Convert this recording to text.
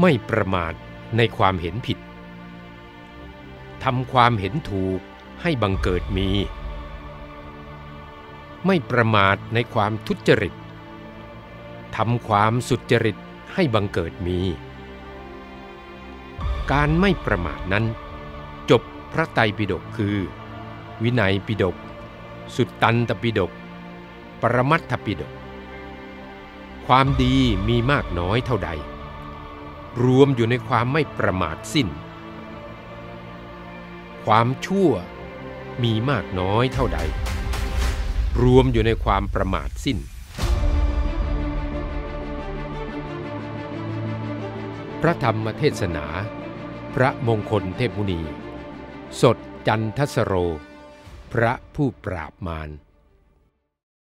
ไม่ประมาทในความเห็นผิดทำความเห็นถูกให้บังเกิดมี ไม่ประมาทในความทุจริตทำความสุจริตให้บังเกิดมี การไม่ประมาทนั้น จบพระไตรปิฎกคือ วินัยปิฎกสุตตันตปิฎกปรมัตถปิฎกความดีมีมากน้อยเท่าใด รวมอยู่ในความไม่ประมาทสิ้น ความชั่วมีมากน้อยเท่าใด รวมอยู่ในความประมาทสิ้น พระธรรมเทศนา พระมงคลเทพมุนี สดจันทสโร พระผู้ปราบมาร